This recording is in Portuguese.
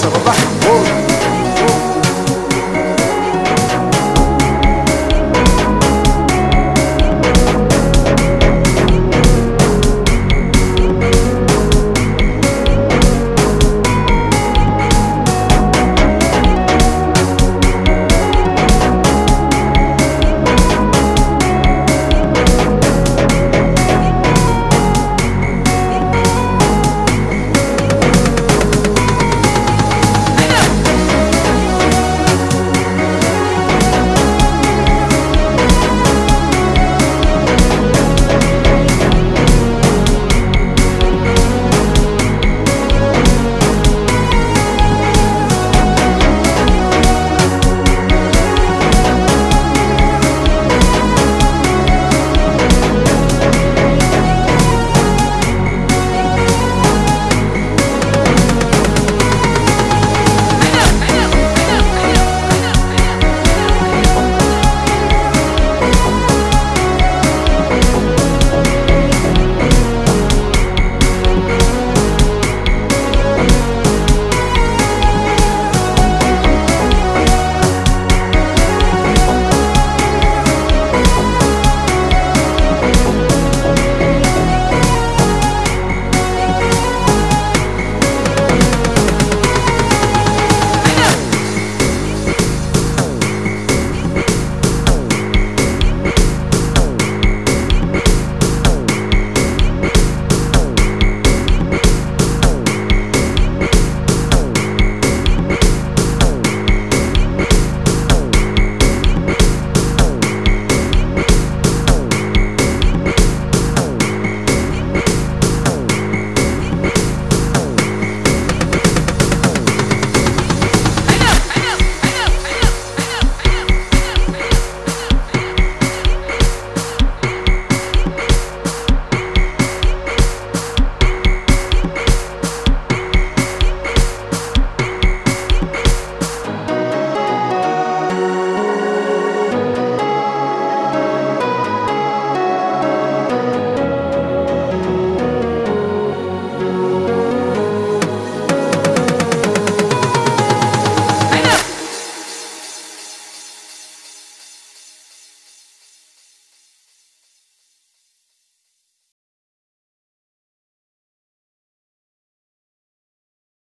samba, vai.